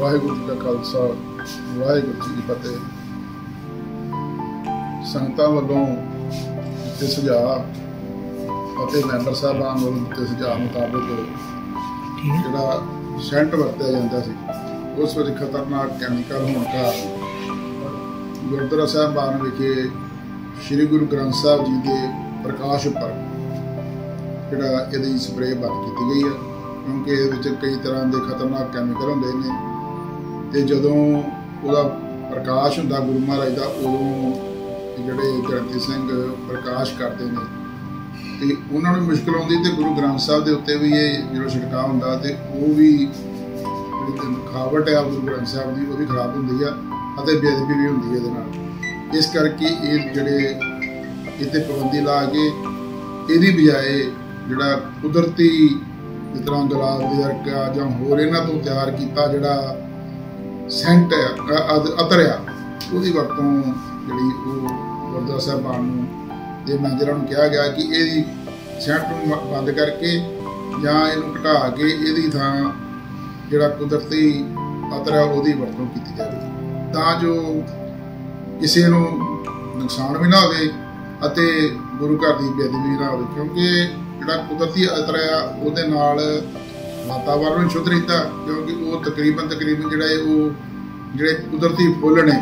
ਵਾਹਿਗੁਰੂ ਜੀ ਕਾ ਖਾਲਸਾ ਵਾਹਿਗੁਰੂ ਜੀ ਕੀ ਫਤਿਹ। ਸੰਗਤਾਂ ਵੱਲੋਂ ਦਿੱਤੇ ਸੁਝਾਅ ਅਤੇ ਮੈਂਬਰ ਸਾਹਿਬਾਨ ਵੱਲੋਂ ਦਿੱਤੇ ਸੁਝਾਅ ਮੁਤਾਬਕ ਜਿਹੜਾ ਸੈਂਟ ਵਰਤਿਆ ਜਾਂਦਾ ਸੀ ਉਸ ਵਿੱਚ ਖਤਰਨਾਕ ਕੈਮੀਕਲ ਹੋਣ ਕਾਰਨ ਗੁਰਦੁਆਰਾ ਸਾਹਿਬਾਨ ਵਿਖੇ ਸ੍ਰੀ ਗੁਰੂ ਗ੍ਰੰਥ ਸਾਹਿਬ ਜੀ ਦੇ ਪ੍ਰਕਾਸ਼ ਉੱਪਰ ਜਿਹੜਾ ਇਹਦੀ ਸਪਰੇਅ ਬੰਦ ਕੀਤੀ ਗਈ ਹੈ ਕਿਉਂਕਿ ਇਹਦੇ ਵਿੱਚ ਕਈ ਤਰ੍ਹਾਂ ਦੇ ਖਤਰਨਾਕ ਕੈਮੀਕਲ ਹੁੰਦੇ ਨੇ। ਤੇ ਜਦੋਂ ਉਹਦਾ ਪ੍ਰਕਾਸ਼ ਹੁੰਦਾ ਗੁਰੂ ਮਹਾਰਾਜ ਦਾ, ਉਦੋਂ ਜਿਹੜੇ ਗ੍ਰੰਥੀ ਸਿੰਘ ਪ੍ਰਕਾਸ਼ ਕਰਦੇ ਨੇ। ਤੇ ਉਹਨਾਂ ਨੂੰ ਮੁਸ਼ਕਲ ਆਉਂਦੀ ਤੇ ਗੁਰੂ ਗ੍ਰੰਥ ਸਾਹਿਬ ਦੇ ਉੱਤੇ ਵੀ ਇਹ ਜਿਹੜਾ ਛਿੜਕਾਅ ਹੁੰਦਾ ਤੇ ਉਹ ਵੀ ਜਿਹੜੀ ਤੇ ਲਿਖਾਵਟ ਹੈ ਗੁਰੂ ਗ੍ਰੰਥ ਸਾਹਿਬ ਦੀ, ਉਹ ਵੀ ਖਰਾਬ ਹੁੰਦੀ ਆ ਅਤੇ ਬੇਅਦਬੀ ਵੀ ਹੁੰਦੀ ਹੈ ਇਹਦੇ ਨਾਲ। ਇਸ ਕਰਕੇ ਇਹ ਜਿਹੜੇ ਇੱਥੇ ਪਾਬੰਦੀ ਲਾ ਕੇ ਇਹਦੀ ਬਜਾਏ ਜਿਹੜਾ ਕੁਦਰਤੀ ਜਿਸ ਤਰ੍ਹਾਂ ਗੁਲਾਬ ਦੇ ਅਰਕਾ ਜਾਂ ਹੋਰ ਇਹਨਾਂ ਤੋਂ ਤਿਆਰ ਕੀਤਾ ਜਿਹੜਾ ਸੈਂਟ ਹੈ ਅਤਰ ਆ। ਉਹਦੀ ਵਰਤੋਂ ਜਿਹੜੀ ਉਹ ਗੁਰਦੁਆਰਾ ਸਾਹਿਬਾਨ ਨੂੰ ਦੇ ਮੰਦਿਰਾਂ ਨੂੰ ਕਿਹਾ ਗਿਆ ਕਿ ਇਹਦੀ ਸੈਂਟ ਨੂੰ ਮ- ਬੰਦ ਕਰਕੇ ਜਾਂ ਇਹਨੂੰ ਘਟਾ ਕੇ ਇਹਦੀ ਥਾਂ ਜਿਹੜਾ ਕੁਦਰਤੀ ਅਤਰ ਹੈ ਉਹਦੀ ਵਰਤੋਂ ਕੀਤੀ ਜਾਵੇ। ਤਾਂ ਜੋ ਕਿਸੇ ਨੂੰ ਨੁਕਸਾਨ ਵੀ ਨਾ ਹੋਵੇ ਅਤੇ ਗੁਰੂ ਘਰ ਦੀ ਬੇਅਦਬੀ ਨਾ ਹੋਵੇ, ਕਿਉਂਕਿ ਜਿਹੜਾ ਕੁਦਰਤੀ ਅਤਰ ਆ, ਉਹਦੇ ਨਾਲ ਵਾਤਾਵਰਣ ਸ਼ੁੱਧ ਰਹਿੰਦਾ ਕਿਉਂਕਿ ਉਹ ਤਕਰੀਬਨ ਤਕਰੀਬਨ ਜਿਹੜਾ ਹੈ ਉਹ ਜਿਹੜੇ ਕੁਦਰਤੀ ਫੁੱਲ ਨੇ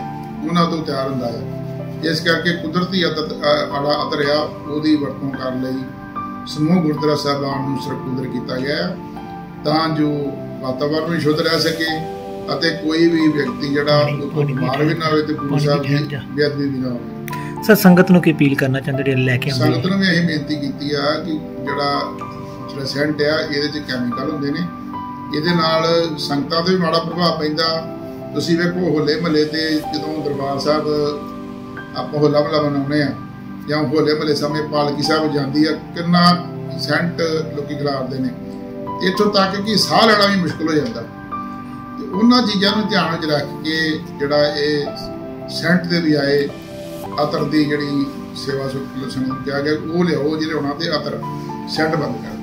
ਉਹਨਾਂ ਤੋਂ ਤਿਆਰ ਹੁੰਦਾ ਹੈ। ਇਸ ਕਰਕੇ ਕੁਦਰਤੀ ਅਤਰ ਆੜਾ ਅਤਰ ਆ ਉਹਦੀ ਵਰਤੋਂ ਕਰਨ ਲਈ ਸਮੂਹ ਗੁਰਦੁਆਰਾ ਸਾਹਿਬਾਨ ਨੂੰ ਸਰਕੂਲਰ ਕੀਤਾ ਗਿਆ ਤਾਂ ਜੋ ਵਾਤਾਵਰਣ ਸ਼ੁੱਧ ਰਹਿ ਸਕੇ ਅਤੇ ਕੋਈ ਵੀ ਵਿਅਕਤੀ ਜਿਹੜਾ ਉਹ ਤੋਂ ਬਿਮਾਰ ਵੀ ਨਾ ਹੋਵੇ ਤੇ ਗੁਰੂ ਸਾਹਿਬ ਦੀ ਬੇਅਦਬੀ ਵੀ ਨਾ ਹੋਵੇ। ਸਰ ਸੰਗਤ ਨੂੰ ਕੀ ਅਪੀਲ ਕਰਨਾ ਚਾਹੁੰਦੇ ਜਿਹੜੇ ਲੈ ਕੇ ਆਉਂਦੇ ਸੰਗਤ ਨੂੰ ਵੀ ਇਹ ਬੇਨਤੀ ਕੀਤੀ ਆ ਕਿ ਜਿਹੜਾ ਜਿਹੜਾ ਸੈਂਟ ਆ, ਇਹਦੇ ਚ ਕੈਮੀਕਲ ਹੁੰਦੇ ਨੇ। ਇਹਦੇ ਨਾਲ ਸੰਗਤਾਂ ਤੇ ਵੀ ਮਾੜਾ ਪ੍ਰਭਾਵ ਪੈਂਦਾ। ਤੁਸੀਂ ਵੇਖੋ ਹੋਲੇ ਮਹੱਲੇ ਤੇ ਜਦੋਂ ਦਰਬਾਰ ਸਾਹਿਬ ਆਪਾਂ ਹੋਲਾ ਮਹੱਲਾ ਮਨਾਉਂਦੇ ਆ ਜਾਂ ਹੋਲੇ ਮਹੱਲੇ ਸਮੇਂ ਪਾਲਕੀ ਸਾਹਿਬ ਜਾਂਦੀ ਆ, ਕਿੰਨਾ ਸੈਂਟ ਲੋਕੀ ਗਲਾਰਦੇ ਨੇ। ਇੱਥੋਂ ਤੱਕ ਕਿ ਸਾਹ ਲੈਣਾ ਵੀ ਮੁਸ਼ਕਲ ਹੋ ਜਾਂਦਾ। ਤੇ ਉਹਨਾਂ ਚੀਜ਼ਾਂ ਨੂੰ ਧਿਆਨ ਵਿੱਚ ਰੱਖ ਕੇ ਜਿਹੜਾ ਇਹ ਸੈਂਟ ਦੇ ਵੀ ਆਏ, ਅਤਰ ਦੀ ਜਿਹੜੀ ਸੇਵਾ ਸੁਖ ਲਸਣ ਕਿਹਾ ਗਿਆ, ਉਹ ਲਿਆਓ ਜੇ ਲਿਆਉਣਾ ਤੇ ਅਤਰ ਸੈਂਟ ਬੰਦ ਕਰ